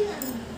Yeah.